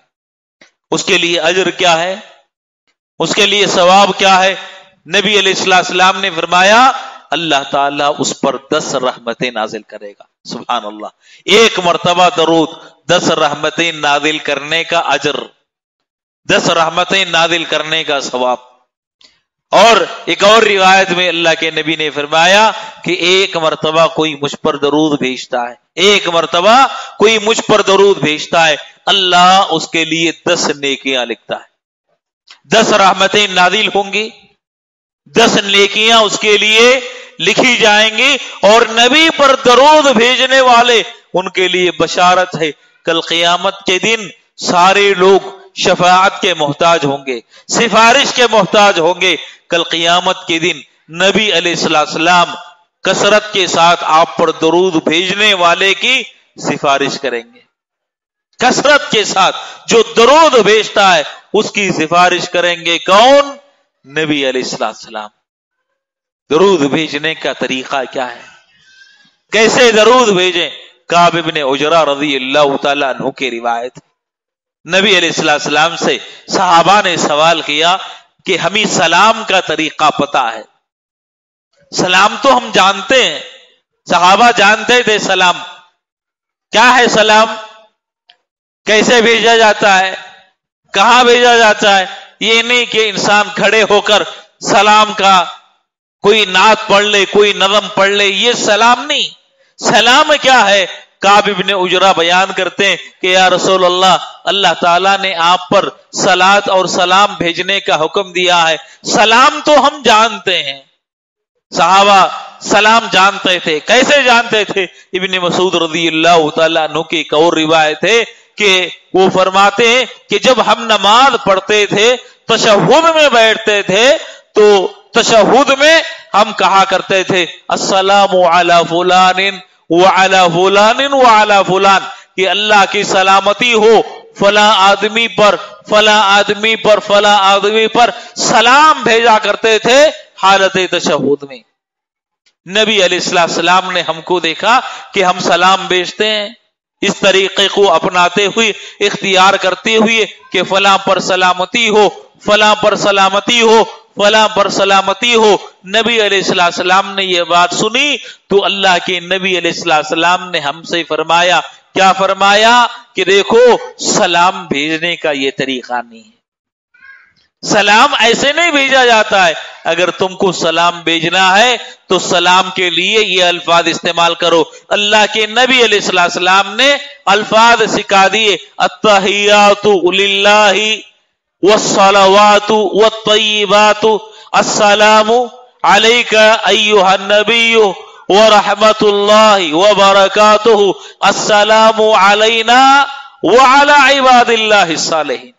اس کے لیے اجر کیا ہے؟ اس کے لیے ثواب کیا ہے؟ نبی علیہ السلام السلام نے فرمایا، اللہ تعالیٰ اس پر دس رحمتیں نازل کرے گا۔ سبحان اللہ۔ ایک مرتبہ درود، دس رحمتیں نازل کرنے کا اجر۔ دس رحمتیں نازل کرنے کا ثواب۔ اور ایک اور روایت میں اللہ کے نبی نے فرمایا کہ ایک مرتبہ کوئی مجھ پر درود بھیجتا ہے۔ ایک مرتبہ کوئی مجھ پر درود بھیجتا ہے۔ اللہ اس کے لیے دس نیکیاں لکھتا ہے۔ دس رحمتیں نادل ہوں گی۔ دس نیکیاں اس کے لیے لکھی جائیں گی اور نبی پر درود بھیجنے والے ان کے لیے بشارت ہے۔ کل قیامت کے دن سارے لوگ شفاعت کے محتاج ہوں گے، سفارش کے محتاج ہوں گے۔ کل قیامت کے دن نبی علیہ السلام کثرت کے ساتھ آپ پر درود بھیجنے والے کی سفارش کریں گے۔ کثرت کے ساتھ جو درود بھیجتا ہے، اس کی سفارش کریں گے۔ کون؟ نبی علیہ السلام درود بھیجنے کا طریقہ کیا ہے؟ کیسے درود بھیجیں؟ کاب ابن اجرا رضی اللہ تعالیٰ عنہ کی روایت۔ نبی علیہ السلام سے صحابہ نے سوال کیا کہ ہمیں سلام کا طریقہ پتا ہے۔ سلام تو ہم جانتے ہیں، صحابہ جانتے تھے سلام۔ کیا ہے سلام؟ کیسے بھیجا جاتا ہے؟ کہاں بھیجا جاتا ہے؟ یہ نہیں کہ انسان کھڑے ہو کر سلام کا کوئی نعت پڑھ لے، کوئی نظم پڑھ لے، یہ سلام نہیں۔ سلام کیا ہے؟ کاب ابن اجرا بیان کرتے ہیں کہ یا رسول اللہ اللہ تعالیٰ نے آپ پر سلاد اور سلام بھیجنے کا حکم دیا ہے۔ سلام تو ہم جانتے ہیں۔ صحابہ سلام جانتے تھے۔ کیسے جانتے تھے؟ ابن مسعود رضی اللہ تعالیٰ عنہ کی ایک اور روایت ہے۔ کہ وہ فرماتے ہیں کہ جب ہم نماز پڑھتے تھے، تشہد میں بیٹھتے تھے، تو تشہد میں ہم کہا کرتے تھے، السلام علی فلان وعلی فلان وعلی فلان، کہ اللہ کی سلامتی ہو، فلاں آدمی پر، فلاں آدمی پر، فلاں آدمی پر سلام بھیجا کرتے تھے حالت تشہد میں۔ نبی علیہ السلام نے ہم کو دیکھا کہ ہم سلام بیچتے ہیں۔ اس طریقے کو اپناتے ہوئے اختیار کرتے ہوئے کہ فلاں پر سلامتی ہو، فلاں پر سلامتی ہو، فلاں پر سلامتی ہو۔ نبی علیہ السلام نے یہ بات سنی تو اللہ کے نبی علیہ السلام نے ہم سے فرمایا، کیا فرمایا کہ دیکھو، سلام بھیجنے کا یہ طریقہ نہیں ہے۔ سلام ایسے نہیں بھیجا جاتا ہے۔ اگر تم کو سلام بھیجنا ہے تو سلام کے لیے یہ الفاظ استعمال کرو۔ اللہ کے نبی علیہ السلام نے الفاظ سکھا دیے۔ اتحیات اللہ والصلوات والطیبات۔ السلام علیکہ ایوہ النبی ورحمت اللہ وبرکاتہ۔ السلام علینا وعلى عباد اللہ الصالحین۔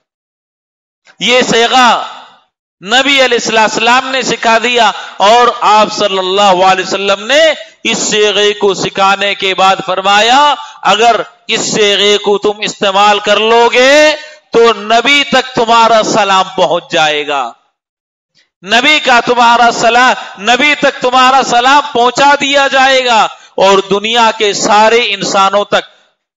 یہ سیگا نبی علیہ السلام نے سکھا دیا اور آپ صلی اللہ علیہ وسلم نے اس سیغے کو سکھانے کے بعد فرمایا، اگر اس سیغے کو تم استعمال کر لو گے تو نبی تک تمہارا سلام پہنچ جائے گا۔ نبی کا تمہارا سلام، نبی تک تمہارا سلام پہنچا دیا جائے گا۔ اور دنیا کے سارے انسانوں تک،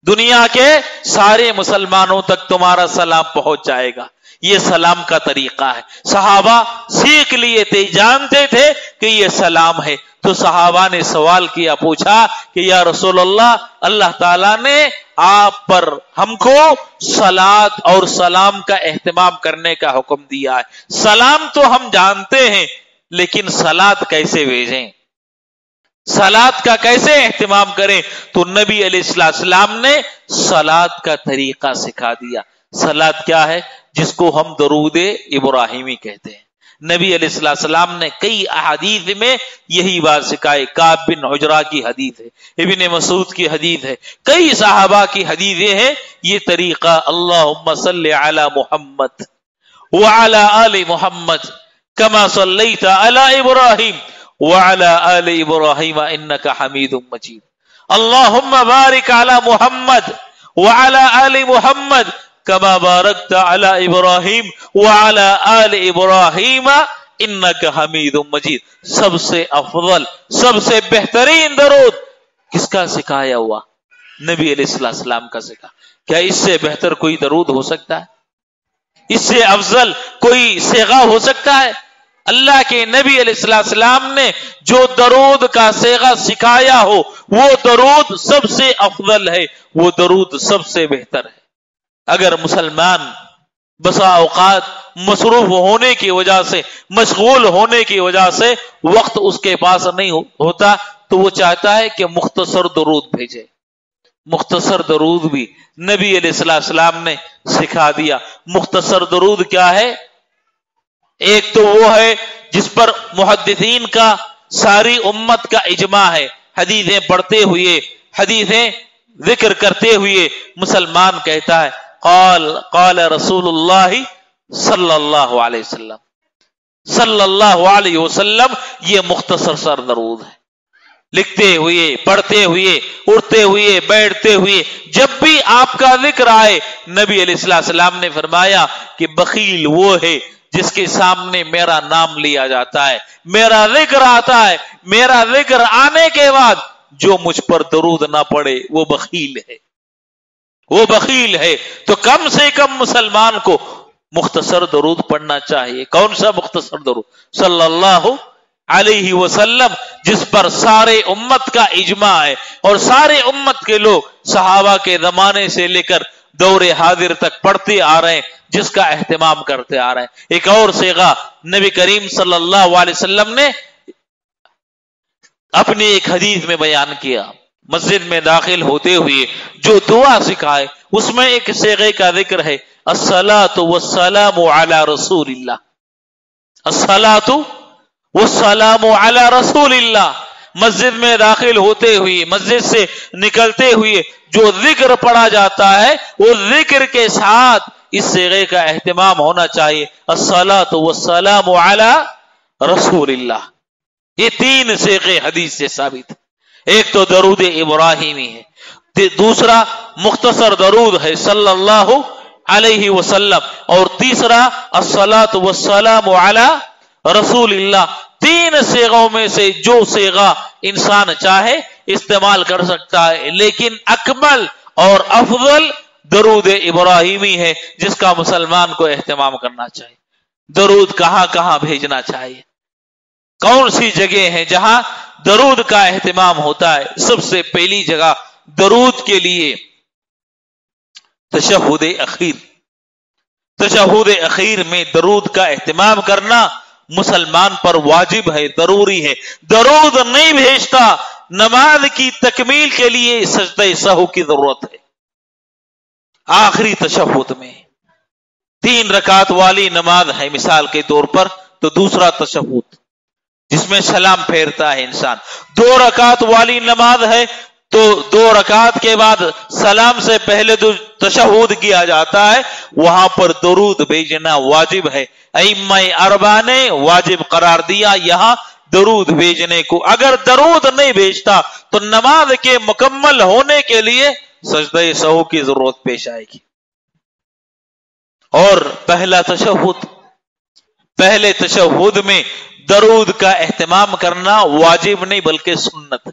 دنیا کے سارے مسلمانوں تک تمہارا سلام پہنچ جائے گا۔ یہ سلام کا طریقہ ہے۔ صحابہ سیکھ لیے تھے، جانتے تھے کہ یہ سلام ہے۔ تو صحابہ نے سوال کیا، پوچھا کہ یا رسول اللہ اللہ تعالیٰ نے آپ پر ہم کو سلاد اور سلام کا اہتمام کرنے کا حکم دیا ہے۔ سلام تو ہم جانتے ہیں، لیکن سلاد کیسے بھیجیں؟ سلاد کا کیسے اہتمام کریں؟ تو نبی علیہ السلام نے سلاد کا طریقہ سکھا دیا۔ سلاد کیا ہے؟ جس کو ہم درود ابراہیمی کہتے ہیں۔ نبی علیہ السلام نے کئی احادیث میں یہی بات سکھائے کاب بن حجرا کی حدیث ہے، ابن مسعود کی حدیث ہے۔ کئی صحابہ کی حدیث یہ ہے یہ طریقہ اللہ صلی علی محمد وعلى آل محمد كما صليت على ابراہیم وعلى آل ابراہیم انك حمید مجید۔ اللهم بارك على محمد وعلى آل محمد کما بارکت علی ابراہیم وعلی آل ابراہیم انک حمید مجید سب سے افضل، سب سے بہترین درود کس کا سکھایا ہوا؟ نبی علیہ السلام کا سکھا۔ کیا اس سے بہتر کوئی درود ہو سکتا ہے؟ اس سے افضل کوئی سیغا ہو سکتا ہے؟ اللہ کے نبی علیہ السلام نے جو درود کا سیغا سکھایا ہو، وہ درود سب سے افضل ہے، وہ درود سب سے بہتر ہے۔ اگر مسلمان بسا اوقات مصروف ہونے کی وجہ سے، مشغول ہونے کی وجہ سے وقت اس کے پاس نہیں ہوتا، تو وہ چاہتا ہے کہ مختصر درود بھیجے۔ مختصر درود بھی نبی علیہ السلام نے سکھا دیا۔ مختصر درود کیا ہے؟ ایک تو وہ ہے جس پر محدثین کا ساری امت کا اجماع ہے۔ حدیثیں پڑھتے ہوئے، حدیثیں ذکر کرتے ہوئے مسلمان کہتا ہے۔ قال قال رسول اللہ صلی اللہ علیہ وسلم۔ صلی اللہ علیہ وسلم یہ مختصر سر درود ہے۔ لکھتے ہوئے، پڑھتے ہوئے، اڑتے ہوئے، بیٹھتے ہوئے، جب بھی آپ کا ذکر آئے، نبی علیہ السلام نے فرمایا کہ بخیل وہ ہے جس کے سامنے میرا نام لیا جاتا ہے، میرا ذکر آتا ہے، میرا ذکر آنے کے بعد جو مجھ پر درود نہ پڑے، وہ بخیل ہے۔ وہ بخیل ہے تو کم سے کم مسلمان کو مختصر درود پڑھنا چاہیے۔ کون سا مختصر درود؟ صلی اللہ علیہ وسلم، جس پر سارے امت کا اجماع ہے اور سارے امت کے لوگ صحابہ کے زمانے سے لے کر دور حاضر تک پڑھتے آ رہے ہیں، جس کا اہتمام کرتے آ رہے ہیں۔ ایک اور سیگا نبی کریم صلی اللہ علیہ وسلم نے اپنی ایک حدیث میں بیان کیا۔ مسجد میں داخل ہوتے ہوئے جو دعا سکھائے، اس میں ایک سیغے کا ذکر ہے السلاۃ والسلام علی رسول اللہ۔ السلاۃ والسلام علی رسول اللہ۔ مسجد میں داخل ہوتے ہوئے، مسجد سے نکلتے ہوئے جو ذکر پڑھا جاتا ہے، وہ ذکر کے ساتھ اس سیغے کا اہتمام ہونا چاہیے۔ السلاۃ والسلام علی رسول اللہ۔ یہ تین سیغے حدیث سے ثابت۔ ایک تو درود ابراہیمی ہے دوسرا مختصر درود ہے صلی اللہ علیہ وسلم، اور تیسرا السلاۃ وسلام علی رسول اللہ۔ تین سیغوں میں سے جو سیغا انسان چاہے استعمال کر سکتا ہے، لیکن اکمل اور افضل درود ابراہیمی ہے جس کا مسلمان کو اہتمام کرنا چاہیے۔ درود کہاں کہاں بھیجنا چاہیے؟ کون سی جگہ ہیں جہاں درود کا اہتمام ہوتا ہے۔ سب سے پہلی جگہ درود کے لیے تشہد اخیر۔ تشہد اخیر میں درود کا اہتمام کرنا مسلمان پر واجب ہے، ضروری ہے۔ درود نہیں بھیجتا، نماز کی تکمیل کے لیے سجدہ سہو کی ضرورت ہے۔ آخری تشہد میں تین رکعت والی نماز ہے مثال کے طور پر، تو دوسرا تشہد۔ جس میں سلام پھیرتا ہے انسان۔ دو رکعت والی نماز ہے تو دو رکعت کے بعد سلام سے پہلے جو تشہود کیا جاتا ہے، وہاں پر درود بھیجنا واجب ہے۔ اربا نے واجب قرار دیا یہاں درود بھیجنے کو۔ اگر درود نہیں بھیجتا تو نماز کے مکمل ہونے کے لیے سجدہ سہو کی ضرورت پیش آئے گی۔ اور پہلا تشہد پہلے تشہد میں درود کا اہتمام کرنا واجب نہیں بلکہ سنت ہے۔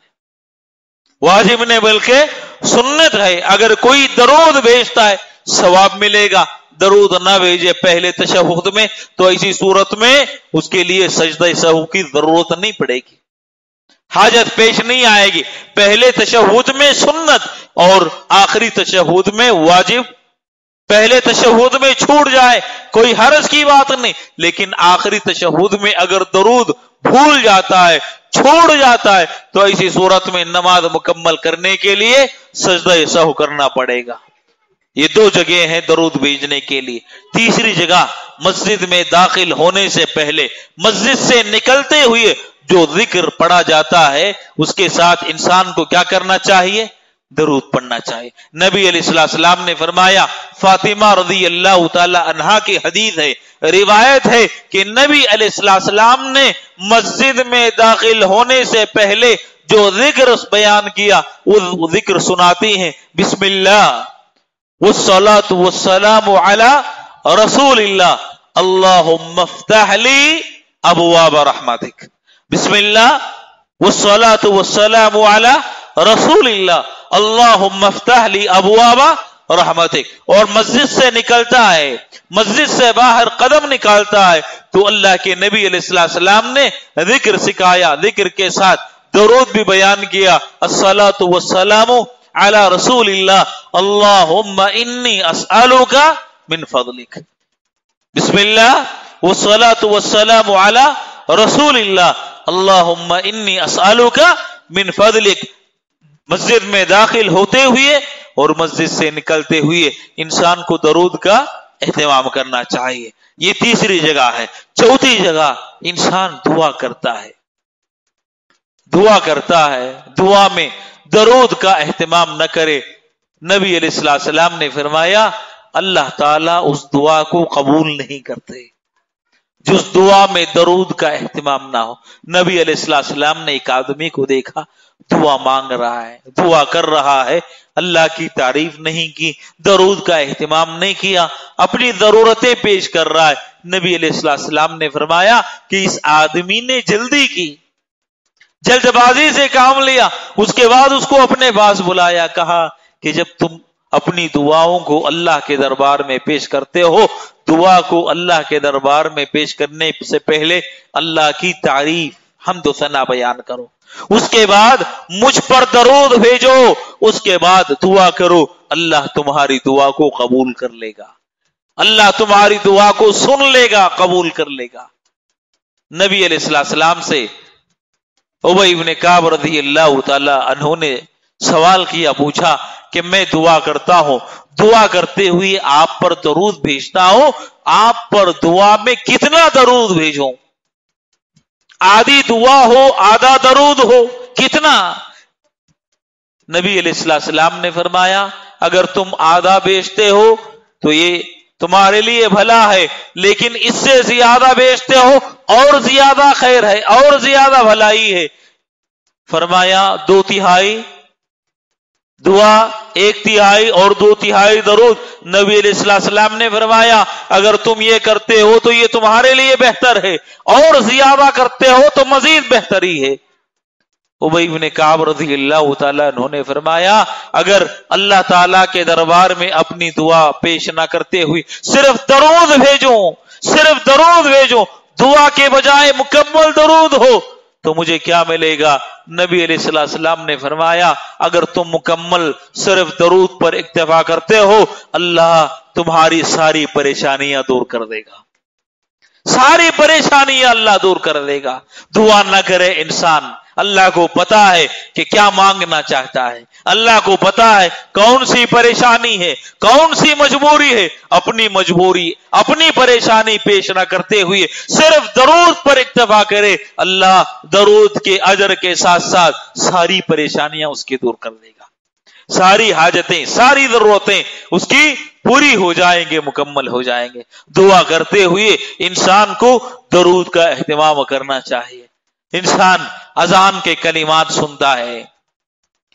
واجب نہیں بلکہ سنت ہے۔ اگر کوئی درود بھیجتا ہے، ثواب ملے گا۔ درود نہ بھیجے پہلے تشہد میں، تو ایسی صورت میں اس کے لیے سجدہ سہو کی ضرورت نہیں پڑے گی۔ حاجت پیش نہیں آئے گی۔ پہلے تشہد میں سنت اور آخری تشہد میں واجب پہلے تشہد میں چھوٹ جائے، کوئی حرض کی بات نہیں، لیکن آخری تشہد میں اگر درود بھول جاتا ہے چھوڑ جاتا ہے، تو ایسی صورت میں نماز مکمل کرنے کے لیے سجدہ سہو کرنا پڑے گا۔ یہ دو جگہ ہیں درود بھیجنے کے لیے۔ تیسری جگہ مسجد میں داخل ہونے سے پہلے مسجد سے نکلتے ہوئے جو ذکر پڑا جاتا ہے، اس کے ساتھ انسان کو کیا کرنا چاہیے؟ درود پڑھنا چاہیے نبی علیہ السلام نے فرمایا، فاطمہ رضی اللہ تعالی عنہا کی حدیث ہے، روایت ہے کہ نبی علیہ السلام نے مسجد میں داخل ہونے سے پہلے جو ذکر بیان کیا، وہ ذکر سناتی ہیں، بسم اللہ، والصلاة والسلام على رسول اللہ اللہ مفتح لی ابواب رحمتک۔ بسم اللہ، والصلاة والسلام على رسول اللہ اللہ مفتح لی ابواب رحمتک۔ اور مسجد سے نکلتا ہے، مسجد سے باہر قدم نکالتا ہے۔ تو اللہ کے نبی علیہ السلام نے ذکر سکھایا، ذکر کے ساتھ درود بھی بیان کیا۔ السلام والسلام علی رسول اللہ اللہم انی اسألوک من فضلک۔ بسم اللہ والصلاة والسلام علی رسول اللہ اللہم انی اسألوک من فضلک۔ مسجد میں داخل ہوتے ہوئے اور مسجد سے نکلتے ہوئے انسان کو درود کا اہتمام کرنا چاہیے۔ یہ تیسری جگہ ہے۔ چوتھی جگہ انسان دعا کرتا ہے۔ دعا کرتا ہے۔ دعا میں درود کا اہتمام نہ کرے۔ نبی علیہ السلام نے فرمایا، اللہ تعالیٰ اس دعا کو قبول نہیں کرتے۔ جس دعا میں درود کا اہتمام نہ ہو۔ نبی علیہ السلام نے ایک آدمی کو دیکھا۔ دعا مانگ رہا ہے، دعا کر رہا ہے۔ اللہ کی تعریف نہیں کی، درود کا اہتمام نہیں کیا، اپنی ضرورتیں پیش کر رہا ہے۔ نبی علیہ السلام نے فرمایا کہ اس آدمی نے جلدی کی۔ جلد بازی سے کام لیا، اس کے بعد اس کو اپنے پاس بلایا، کہا کہ جب تم اپنی دعاؤں کو اللہ کے دربار میں پیش کرتے ہو، دعا کو اللہ کے دربار میں پیش کرنے سے پہلے اللہ کی تعریف ہم تو سنا بیان کرو۔ اس کے بعد مجھ پر درود بھیجو، اس کے بعد دعا کرو، اللہ تمہاری دعا کو قبول کر لے گا۔ اللہ تمہاری دعا کو سن لے گا، قبول کر لے گا۔ نبی علیہ السلام سے ابئی ابن کعب رضی اللہ تعالی انہوں نے سوال کیا، پوچھا کہ میں دعا کرتا ہوں، دعا کرتے ہوئے آپ پر درود بھیجتا ہوں، آپ پر دعا میں کتنا درود بھیجوں؟ آدھی دعا ہو، آدھا درود ہو، کتنا؟ نبی علیہ السلام نے فرمایا، اگر تم آدھا بیچتے ہو تو یہ تمہارے لیے بھلا ہے، لیکن اس سے زیادہ بیچتے ہو اور زیادہ خیر ہے، اور زیادہ بھلائی ہے۔ فرمایا، دو تہائی دعا ایک تہائی اور دو تہائی درود نبی علیہ السلام نے فرمایا، اگر تم یہ کرتے ہو تو یہ تمہارے لیے بہتر ہے، اور زیادہ کرتے ہو تو مزید بہتری ہے۔ ابئی بن کعب رضی اللہ تعالیٰ انہوں نے فرمایا، اگر اللہ تعالیٰ کے دربار میں اپنی دعا پیش نہ کرتے ہوئی صرف درود بھیجو صرف درود بھیجو دعا کے بجائے مکمل درود ہو تو مجھے کیا ملے گا؟ نبی علیہ السلام نے فرمایا، اگر تم مکمل صرف درود پر اکتفا کرتے ہو، اللہ تمہاری ساری پریشانیاں دور کر دے گا۔ ساری پریشانیاں اللہ دور کر دے گا۔ دعا نہ کرے انسان۔ اللہ کو پتا ہے کہ کیا مانگنا چاہتا ہے۔ اللہ کو پتا ہے کون سی پریشانی ہے، کون سی مجبوری ہے۔ اپنی مجبوری، اپنی پریشانی پیش نہ کرتے ہوئے صرف درود پر اکتفا کرے۔ اللہ درود کے اجر کے ساتھ ساتھ ساری پریشانیاں اس کی دور کر دے گا۔ ساری حاجتیں، ساری ضرورتیں اس کی پوری ہو جائیں گے، مکمل ہو جائیں گے۔ دعا کرتے ہوئے انسان کو درود کا اہتمام کرنا چاہیے۔ انسان اذان کے کلمات سنتا ہے۔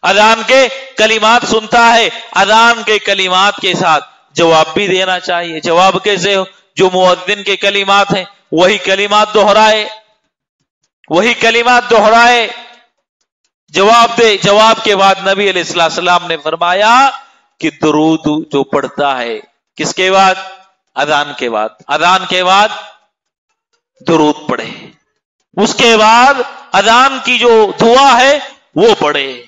اذان کے کلمات سنتا ہے۔ اذان کے کلمات کے ساتھ جواب بھی دینا چاہیے۔ جواب کیسے ہو؟ جو مؤذن کے کلمات ہیں، وہی کلمات دوہرائے وہی کلمات دوہرائے جواب دے۔ جواب کے بعد نبی علیہ السلام نے فرمایا کہ درود جو پڑھتا ہے، کس کے بعد؟ اذان کے بعد۔ اذان کے بعد درود پڑھے۔ اس کے بعد اذان کی جو دعا ہے، وہ پڑھے۔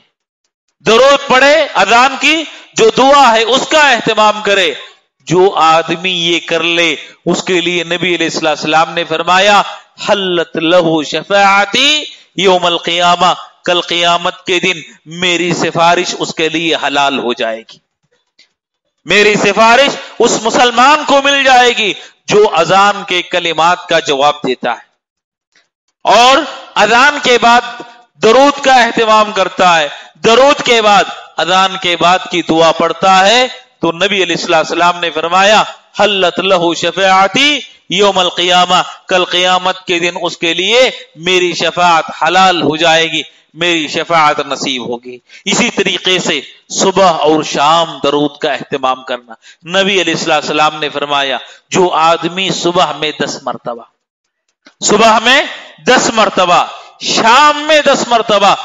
درود پڑھے، اذان کی جو دعا ہے، اس کا اہتمام کرے۔ جو آدمی یہ کر لے، اس کے لیے نبی علیہ السلام نے فرمایا، حلت لہو شفاعتی یوم القیامہ، کل قیامت کے دن میری سفارش اس کے لیے حلال ہو جائے گی۔ میری سفارش اس مسلمان کو مل جائے گی جو اذان کے کلمات کا جواب دیتا ہے۔ اور اذان کے بعد درود کا اہتمام کرتا ہے۔ درود کے بعد، اذان کے بعد کی دعا پڑھتا ہے۔ تو نبی علیہ السلام نے فرمایا، حلت لہو شفاعتی یوم القیامہ۔ کل قیامت کے دن اس کے لیے میری شفاعت حلال ہو جائے گی۔ میری شفاعت نصیب ہوگی۔ اسی طریقے سے صبح اور شام درود کا اہتمام کرنا۔ نبی علیہ السلام نے فرمایا، جو آدمی صبح میں دس مرتبہ، صبح میں دس مرتبہ، شام میں دس مرتبہ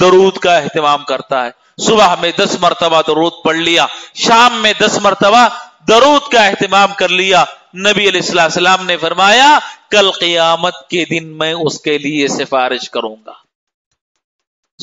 درود کا اہتمام کرتا ہے۔ صبح میں دس مرتبہ درود پڑھ لیا، شام میں دس مرتبہ درود کا اہتمام کر لیا۔ نبی علیہ السلام نے فرمایا، کل قیامت کے دن میں اس کے لیے سفارش کروں گا۔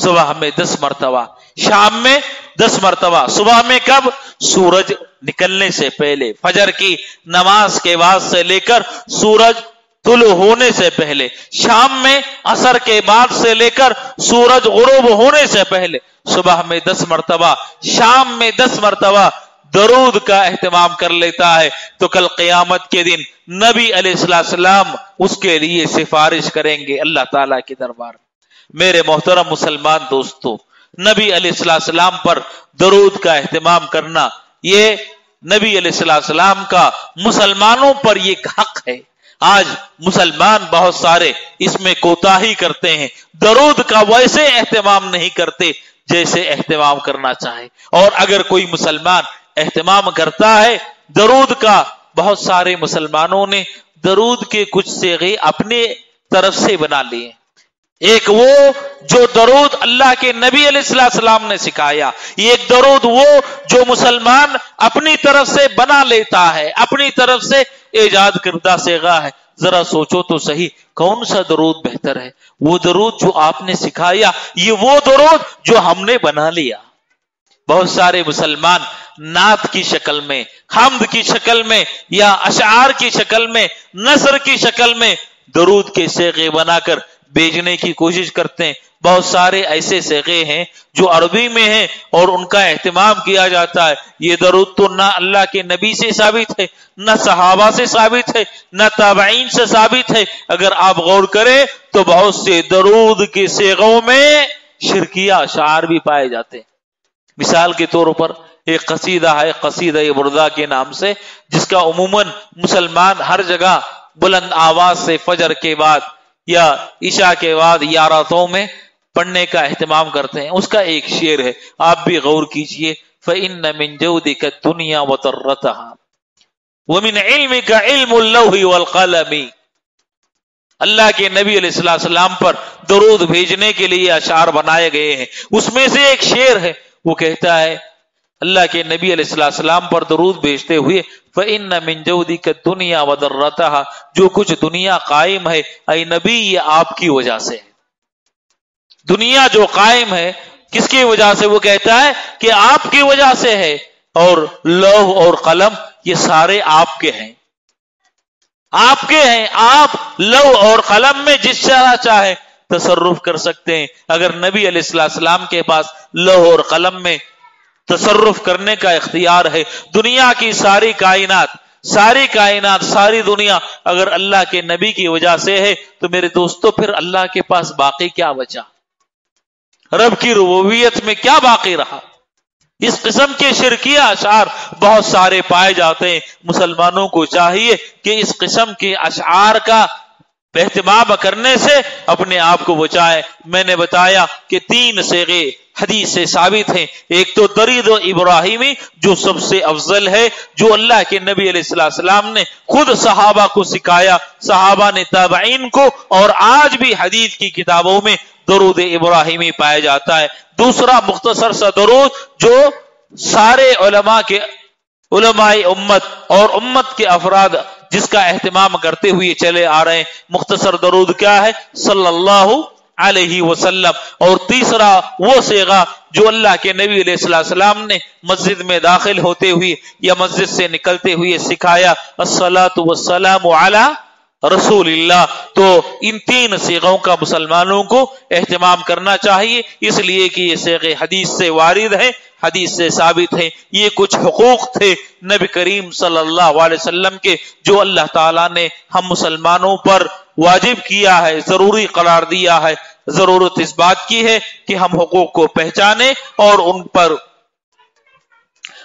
صبح میں دس مرتبہ، شام میں دس مرتبہ۔ صبح میں کب؟ سورج نکلنے سے پہلے، فجر کی نماز کے بعد سے لے کر سورج طلوع ہونے سے پہلے، شام میں اثر کے بعد سے لے کر سورج غروب ہونے سے پہلے۔ صبح میں دس مرتبہ، شام میں دس مرتبہ درود کا اہتمام کر لیتا ہے۔ تو کل قیامت کے دن نبی علیہ السلام اس کے لیے سفارش کریں گے، اللہ تعالی کے دربار میرے محترم مسلمان دوستو، نبی علیہ السلام پر درود کا اہتمام کرنا، یہ نبی علیہ السلام کا مسلمانوں پر یہ حق ہے۔ آج مسلمان بہت سارے اس میں کوتا ہی کرتے ہیں، درود کا ویسے اہتمام نہیں کرتے جیسے اہتمام کرنا چاہے۔ اور اگر کوئی مسلمان اہتمام کرتا ہے، درود کا بہت سارے مسلمانوں نے درود کے کچھ سیغے اپنے طرف سے بنا لیے۔ ایک وہ جو درود اللہ کے نبی علیہ السلام نے سکھایا، ایک درود وہ جو مسلمان اپنی طرف سے بنا لیتا ہے، اپنی طرف سے ایجاد کردہ سیگا ہے۔ ذرا سوچو تو صحیح، کون سا درود بہتر ہے؟ وہ درود جو آپ نے سکھایا، یہ وہ درود جو ہم نے بنا لیا۔ بہت سارے مسلمان نعت کی شکل میں، حمد کی شکل میں، یا اشعار کی شکل میں، نثر کی شکل میں درود کے سیغے بنا کر بیچنے کی کوشش کرتے ہیں۔ بہت سارے ایسے سیغے ہیں جو عربی میں ہیں اور ان کا اہتمام کیا جاتا ہے۔ یہ درود تو نہ اللہ کے نبی سے ثابت ہے، نہ صحابہ سے ثابت ہے، نہ تابعین سے ثابت ہے۔ اگر آپ غور کریں تو بہت سے درود کے سیغوں میں شرکیہ شعار بھی پائے جاتے ہیں۔ مثال کے طور پر ایک قصیدہ ہے، قصیدہ بردا کے نام سے، جس کا عموماً مسلمان ہر جگہ بلند آواز سے فجر کے بعد یا عشاء کے بعد یا راتوں میں پڑھنے کا اہتمام کرتے ہیں، اس کا ایک شعر ہے، آپ بھی غور کیجیے، فَإِنَّ مِن جَوْدِكَ الدُّنْيَا وَتَرَّتَهَا وَمِنْ عِلْمِكَ عِلْمُ اللَّوْهِ وَالْقَلَمِ۔ اللہ کے نبی علیہ السلام پر درود بھیجنے کے لیے اشعار بنائے گئے ہیں۔ اس میں سے ایک شعر ہے، وہ کہتا ہے اللہ کے نبی علیہ السلام پر درود بھیجتے ہوئے، فَإِنَّ مِن جَوْدِكَ الدُّنْيَا وَدَرَّتَهَا جو کچھ دنیا قائم ہے، اے نبی، یہ آپ کی وجہ سے ہے۔ دنیا جو قائم ہے، کس کی وجہ سے؟ وہ کہتا ہے کہ آپ کی وجہ سے ہے، اور لوہ اور قلم یہ سارے آپ کے ہیں۔ آپ کے ہیں، آپ لو اور قلم میں جس طرح چاہے تصرف کر سکتے ہیں۔ اگر نبی علیہ السلام کے پاس لوہ اور قلم میں تصرف کرنے کا اختیار ہے۔ دنیا کی ساری کائنات ساری کائنات، ساری دنیا اگر اللہ کے نبی کی وجہ سے ہے تو میرے دوستوں پھر اللہ کے پاس باقی کیا بچا رب کی ربوبیت میں کیا باقی رہا؟ اس قسم کے شرکیہ اشعار بہت سارے پائے جاتے ہیں۔ مسلمانوں کو چاہیے کہ اس قسم کے اشعار کا اہتمام کرنے سے اپنے آپ کو بچائے۔ میں نے بتایا کہ تین سیغے حدیث سے ثابت ہیں۔ ایک تو درید و ابراہیمی جو سب سے افضل ہے، جو اللہ کے نبی علیہ السلام نے خود صحابہ کو سکھایا، صحابہ نے تابعین کو، اور آج بھی حدیث کی کتابوں میں درود ابراہیمی پایا جاتا ہے۔ دوسرا مختصر سا درود جو سارے علماء کے، علماء امت اور امت کے افراد جس کا اہتمام کرتے ہوئے چلے آ رہے ہیں۔ مختصر درود کیا ہے؟ صلی اللہ علیہ وسلم اور تیسرا وہ سیغا جو اللہ کے نبی علیہ السلام نے مسجد میں داخل ہوتے ہوئے یا مسجد سے نکلتے ہوئے سکھایا السلاۃ وسلام علی رسول اللہ۔ تو ان تین سیغوں کا مسلمانوں کو اہتمام کرنا چاہیے، اس لیے کہ یہ سیغ حدیث سے وارد ہے حدیث سے ثابت ہے یہ کچھ حقوق تھے نبی کریم صلی اللہ علیہ وسلم کے جو اللہ تعالیٰ نے ہم مسلمانوں پر واجب کیا ہے، ضروری قرار دیا ہے۔ ضرورت اس بات کی ہے کہ ہم حقوق کو پہچانے اور ان پر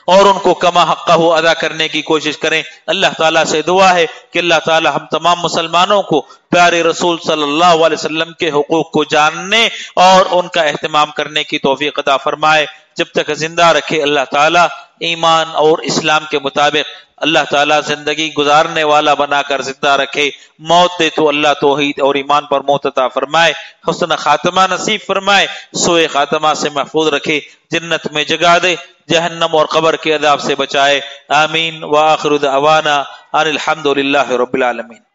اور ان کو کما حق ہو ادا کرنے کی کوشش کریں۔ اللہ تعالیٰ سے دعا ہے کہ اللہ تعالیٰ ہم تمام مسلمانوں کو پیارے رسول صلی اللہ علیہ وسلم کے حقوق کو جاننے اور ان کا اہتمام کرنے کی توفیق عطا فرمائے۔ جب تک زندہ رکھے اللہ تعالیٰ ایمان اور اسلام کے مطابق اللہ تعالیٰ زندگی گزارنے والا بنا کر زندہ رکھے۔ موت دے تو اللہ توحید اور ایمان پر موت عطا فرمائے۔ حسن خاتمہ نصیب فرمائے۔ سوئے خاتمہ سے محفوظ رکھے۔ جنت میں جگا دے۔ جہنم اور قبر کے عذاب سے بچائے. آمین. وآخر دعوانا ان الحمدللہ رب العالمین.